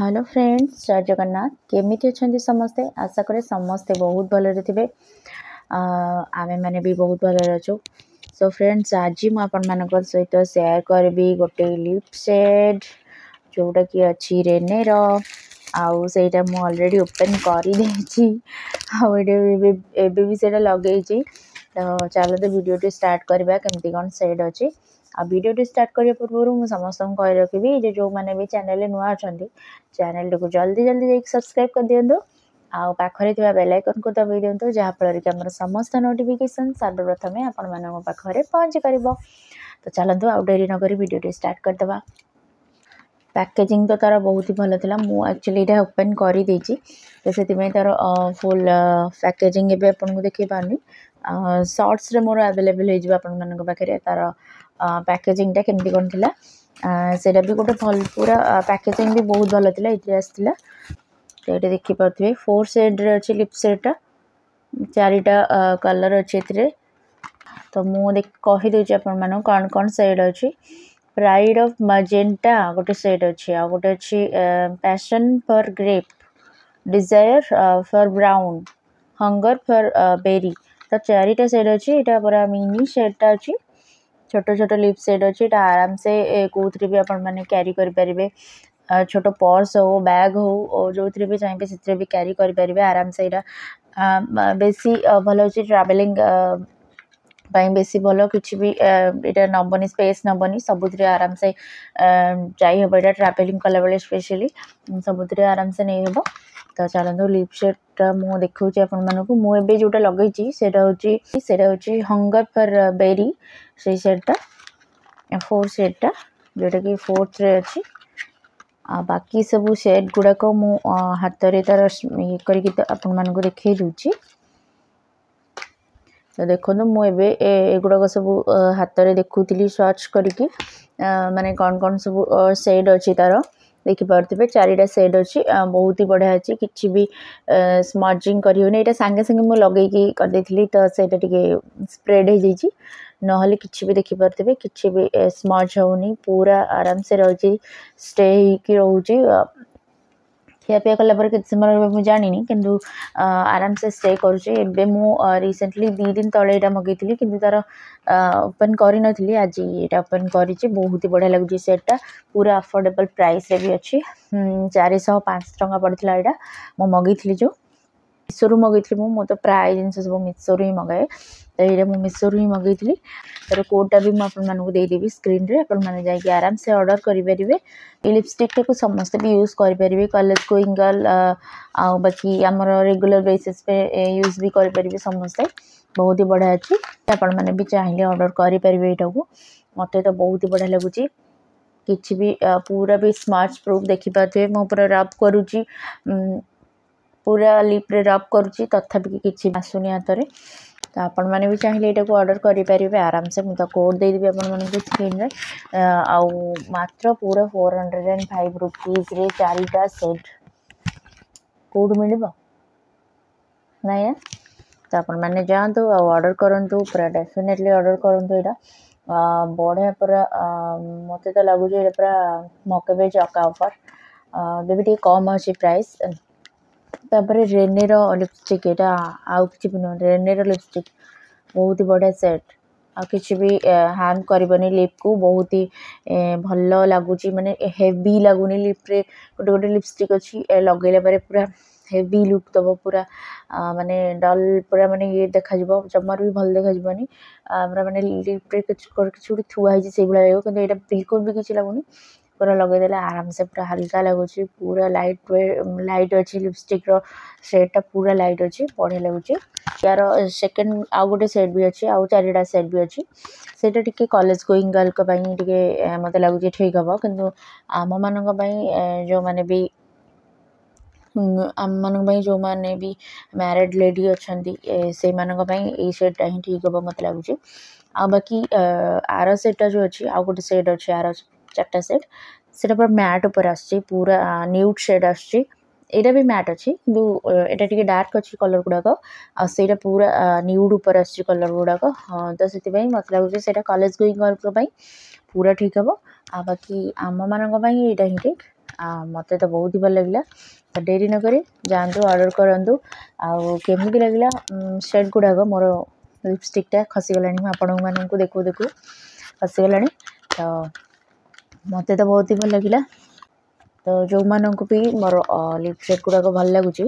hello friends জয় জগন্নাথ কেমিটি অনেক সমস্তে আশা করে সমস্তে বহুত ভালরে থিবে আমি মানে বি বহুত ভালরে অছু সো ফ্রেন্ডস আজি মু আপনার সহিত সেয়ার করবি গোটে লিপ সেড যেটা কি অছি রেনেৰ ଆଉ ସେଇଟା ମୁଁ ଅଲରେଡ଼ି ଓପେନ୍ କରିଦେଇଛି ଆଉ ଏଇଟା ଏବେ ଏବେ ବି ସେଇଟା ଲଗେଇଛି ତ ଚାଲନ୍ତୁ ଭିଡ଼ିଓଟି ଷ୍ଟାର୍ଟ କରିବା କେମିତି କ'ଣ ସେଟ୍ ଅଛି आडियोटे स्टार्ट करने पूर्व समस्त कह रखी जो मैंने भी चैनल नुआ अच्छा चैनल को जल्दी जल्दी जा सब्सक्राइब कर दिंतु आखिर थी बेलैकन को दबाई दिंतु जहाँफल कि आम समस्त नोटिफिकेसन सर्वप्रथमें आपण मानक पहुँची पार तो चलो आउ डेरी नगरी भिडटे स्टार्ट करदे ପ୍ୟାକେଜିଂ ତ ତା'ର ବହୁତ ହି ଭଲ ଥିଲା ମୁଁ ଆକ୍ଚୁଆଲି ଏଇଟା ଓପେନ୍ କରିଦେଇଛି ତ ସେଥିପାଇଁ ତା'ର ଫୁଲ୍ ପ୍ୟାକେଜିଂ ଏବେ ଆପଣଙ୍କୁ ଦେଖାଇ ପାରୁନି ସର୍ଟସ୍ରେ ମୋର ଆଭେଲେବଲ୍ ହେଇଯିବ ଆପଣମାନଙ୍କ ପାଖରେ ତା'ର ପ୍ୟାକେଜିଂଟା କେମିତି କ'ଣ ଥିଲା ସେଇଟା ବି ଗୋଟେ ଭଲ ପୁରା ପ୍ୟାକେଜିଂ ବି ବହୁତ ଭଲ ଥିଲା ଏଥିରେ ଆସିଥିଲା ତ ଏଇଟା ଦେଖିପାରୁଥିବେ ଫୋର୍ ସେଡ଼୍ରେ ଅଛି ଲିପ୍ ସେଡ଼୍ଟା ଚାରିଟା କଲର୍ ଅଛି ଏଥିରେ ତ ମୁଁ କହିଦେଉଛି ଆପଣମାନଙ୍କୁ କ'ଣ କ'ଣ ସେଡ଼୍ ଅଛି प्राइड ऑफ मजेंटा गोटे सैड अच्छे आ गए अच्छे passion for grape desire for brown hunger for berry तो चार सैड अच्छे यहाँ पूरा मिनि सेडटा अच्छे छोट छोट लिप सेट अच्छे आराम से कौन भी आप क्यारी करें छोट पर्स हो बैग हो जो थी भी चाहिए से क्यारी करें आराम से यहाँ बेसी भल अच्छे ट्रावेलींग ପାଇଁ ବେଶୀ ଭଲ କିଛି ବି ଏଇଟା ନେବନି ସ୍ପେସ୍ ନେବନି ସବୁଥିରେ ଆରାମସେ ଯାଇ ହେବ ଏଇଟା ଟ୍ରାଭେଲିଂ କଲାବେଳେ ସ୍ପେଶିଆଲି ସବୁଥିରେ ଆରାମସେ ନେଇହେବ ତ ଚାଲନ୍ତୁ ଲିପ୍ ସେଟ୍ଟା ମୁଁ ଦେଖାଉଛି ଆପଣମାନଙ୍କୁ ମୁଁ ଏବେ ଯେଉଁଟା ଲଗେଇଛି ସେଇଟା ହେଉଛି ସେଇଟା ହେଉଛି ହଙ୍ଗର୍ ଫର୍ ବେରି ସେଇ ସେଟ୍ଟା ଫୋର୍ ସେଟ୍ଟା ଯେଉଁଟାକି ଫୋର୍ଥରେ ଅଛି ଆଉ ବାକି ସବୁ ସେଟ୍ ଗୁଡ଼ାକ ମୁଁ ହାତରେ ତା'ର ଇଏ କରିକି ଆପଣମାନଙ୍କୁ ଦେଖାଇ ଦେଉଛି तो देखो मुझे एगुड़ाक सब हाथ में देखुरी सर्च करके मानने कौन कौन सब सेड अच्छी तार देखिपे चार सेड अच्छी बहुत ही बढ़िया अच्छी किसी भी स्मजिंग करहनी ये सांगे मुझे लगे करदे तो सहीटा टी स्प्रेड हो ना कि भी देखिपे कि स्मज हो पूरा आराम से रही स्टे रोच खियापिया कला कितने समय मुझे जानी कि आराम से स्टे कर रिसेंटली दी दिन तले ये मगे थी कि तरह ओपन करी आज ये ओपन कर बहुत ही बढ़िया लगुच सेटा पूरा अफोर्डेबल प्राइस भी अच्छी चार शह पांच टाँग पड़ा यहाँ मुझ मगे थी जो मिशोर मगे मुझे प्राय जिन सब मिशोर ही मगाए तो ये मुझे मिशोर ही मगे थी तर कोडा भी मुझे देदेवी स्क्रीन रे आपकी आराम से अर्डर करेंगे ये लिपस्टिकटा को समस्ते भी यूज करेंगे कलेज कोई गर्ल आकी आम रेगुला बेसीस यूज भी करेंगे समस्ते बहुत ही बढ़िया अच्छी आपण मैंने भी चाहिए अर्डर करेंगे यहाँ को मत तो बहुत ही बढ़िया लगुच किसी भी पूरा भी स्मार्ट प्रूफ देखिपे मुझे रब करुच्ची ପୁରା ଲିପ୍ରେ ରବ୍ କରୁଛି ତଥାପି କିଛି ଆସୁନି ହାତରେ ତ ଆପଣମାନେ ବି ଚାହିଁଲେ ଏଇଟାକୁ ଅର୍ଡ଼ର୍ କରିପାରିବେ ଆରାମସେ ମୁଁ ତା କୋଡ଼୍ ଦେଇଦେବି ଆପଣମାନଙ୍କୁ ସ୍କ୍ରିନ୍ରେ ଆଉ ମାତ୍ର ପୁରା ଫୋର୍ ହଣ୍ଡ୍ରେଡ଼୍ ଆଣ୍ଡ୍ ଫାଇଭ୍ ରୁପିଜ୍ରେ ଚାରିଟା ସେଟ୍ କେଉଁଠୁ ମିଳିବ ନାଇଁ ତ ଆପଣମାନେ ଯାଆନ୍ତୁ ଆଉ ଅର୍ଡ଼ର୍ କରନ୍ତୁ ପୁରା ଡେଫିନେଟଲି ଅର୍ଡ଼ର୍ କରନ୍ତୁ ଏଇଟା ବଢ଼ିଆ ପୁରା ମୋତେ ତ ଲାଗୁଛି ଏଇଟା ପୁରା ମକେବେ ଚକା ଅଫର୍ ଏବେ ବି ଟିକେ କମ୍ ଅଛି ପ୍ରାଇସ୍ ତାପରେ ରେନିର ଲିପଷ୍ଟିକ୍ ଏଇଟା ଆଉ କିଛି ବି ନୁହଁ ରେନିର ଲିପଷ୍ଟିକ୍ ବହୁତ ବଢ଼ିଆ ସେଟ୍ ଆଉ କିଛି ବି ହ୍ୟାଙ୍ଗ୍ କରିବନି ଲିପ୍କୁ ବହୁତ ହି ଭଲ ଲାଗୁଛି ମାନେ ହେଭି ଲାଗୁନି ଲିପ୍ରେ ଗୋଟେ ଗୋଟେ ଲିପଷ୍ଟିକ୍ ଅଛି ଲଗାଇଲା ପରେ ପୁରା ହେଭି ଲୁକ୍ ଦେବ ପୁରା ମାନେ ଡଲ୍ ପୁରା ମାନେ ଇଏ ଦେଖାଯିବ ଜମାରୁ ବି ଭଲ ଦେଖାଯିବନି ପୁରା ମାନେ ଲିପ୍ରେ କିଛି କିଛି ଗୋଟେ ଥୁଆ ହେଇଛି ସେଇଭଳିଆ ଲାଗିବ କିନ୍ତୁ ଏଇଟା ବିଲକୁଲ୍ ବି କିଛି ଲାଗୁନି ପୁରା ଲଗେଇଦେଲେ ଆରାମସେ ପୁରା ହାଲକା ଲାଗୁଛି ପୁରା ଲାଇଟ୍ ଲାଇଟ୍ ଅଛି ଲିପଷ୍ଟିକ୍ର ସେଟ୍ଟା ପୁରା ଲାଇଟ୍ ଅଛି ବଢ଼ିଆ ଲାଗୁଛି ୟାର ସେକେଣ୍ଡ ଆଉ ଗୋଟେ ସେଟ୍ ବି ଅଛି ଆଉ ଚାରିଟା ସେଟ୍ ବି ଅଛି ସେଇଟା ଟିକେ କଲେଜ୍ ଗୋଇଂ ଗର୍ଲଙ୍କ ପାଇଁ ଟିକେ ମୋତେ ଲାଗୁଛି ଠିକ୍ ହେବ କିନ୍ତୁ ଆମମାନଙ୍କ ପାଇଁ ଯେଉଁମାନେ ବି ଆମମାନଙ୍କ ପାଇଁ ଯେଉଁମାନେ ବି ମ୍ୟାରେଡ଼୍ ଲେଡ଼ି ଅଛନ୍ତି ସେଇମାନଙ୍କ ପାଇଁ ଏଇ ସେଟ୍ଟା ହିଁ ଠିକ୍ ହେବ ମୋତେ ଲାଗୁଛି ଆଉ ବାକି ଆର ସେଟ୍ଟା ଯେଉଁ ଅଛି ଆଉ ଗୋଟେ ସେଟ୍ ଅଛି ଆର ଚାରିଟା ସେଟ୍ ସେଟା ପୁରା ମ୍ୟାଟ୍ ଉପରେ ଆସୁଛି ପୁରା ନ୍ୟୁଡ଼୍ ସେଡ଼୍ ଆସୁଛି ଏଇଟା ବି ମ୍ୟାଟ୍ ଅଛି କିନ୍ତୁ ଏଇଟା ଟିକେ ଡାର୍କ ଅଛି କଲର୍ ଗୁଡ଼ାକ ଆଉ ସେଇଟା ପୁରା ନ୍ୟୁଡ଼୍ ଉପରେ ଆସୁଛି କଲର୍ ଗୁଡ଼ାକ ହଁ ତ ସେଥିପାଇଁ ମୋତେ ଲାଗୁଛି ସେଇଟା କଲେଜ୍ ଗୋଇଙ୍କ ପାଇଁ ପୁରା ଠିକ୍ ହେବ ଆଉ ବାକି ଆମମାନଙ୍କ ପାଇଁ ଏଇଟା ହିଁ ଠିକ୍ ଆଉ ମୋତେ ତ ବହୁତ ଭଲ ଲାଗିଲା ତ ଡେରି ନକରି ଯାଆନ୍ତୁ ଅର୍ଡ଼ର୍ କରନ୍ତୁ ଆଉ କେମିତି ଲାଗିଲା ସେଟ୍ ଗୁଡ଼ାକ ମୋର ଲିପଷ୍ଟିକ୍ଟା ଖସିଗଲାଣି ମୁଁ ଆପଣମାନଙ୍କୁ ଦେଖୁ ଦେଖୁ ଖସିଗଲାଣି ତ ମୋତେ ତ ବହୁତ ହି ଭଲ ଲାଗିଲା ତ ଯେଉଁମାନଙ୍କୁ ବି ମୋର ଲିପସେଟ୍ ଗୁଡ଼ାକ ଭଲ ଲାଗୁଛି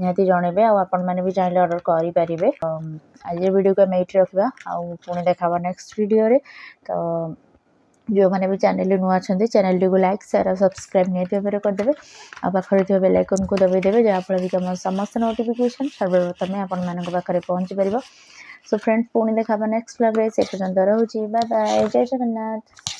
ନିହାତି ଜଣାଇବେ ଆଉ ଆପଣମାନେ ବି ଚାହିଁଲେ ଅର୍ଡ଼ର୍ କରିପାରିବେ ଆଜିର ଭିଡ଼ିଓକୁ ଆମେ ଏଇଠି ରଖିବା ଆଉ ପୁଣି ଦେଖା ହେବା ନେକ୍ସଟ୍ ଭିଡ଼ିଓରେ ତ ଯେଉଁମାନେ ବି ଚ୍ୟାନେଲ୍ରେ ନୂଆ ଅଛନ୍ତି ଚ୍ୟାନେଲ୍ଟିକୁ ଲାଇକ୍ ସେୟାର୍ ଆଉ ସବସ୍କ୍ରାଇବ୍ ନିହାତି ଭାବରେ କରିଦେବେ ଆଉ ପାଖରେ ଥିବା ବେଲ୍ ଆଇକନ୍କୁ ଦବାଇଦେବେ ଯାହାଫଳରେ କି ଆମର ସମସ୍ତ ନୋଟିଫିକେସନ୍ ସର୍ବପ୍ରଥମେ ଆପଣମାନଙ୍କ ପାଖରେ ପହଞ୍ଚିପାରିବ ସୋ ଫ୍ରେଣ୍ଡସ୍ ପୁଣି ଦେଖା ହେବା ନେକ୍ସଟ୍ ବ୍ଲଗ୍ରେ ସେ ପର୍ଯ୍ୟନ୍ତ ରହୁଛି ବାଏ ବାଏ ଜୟ ଜଗନ୍ନାଥ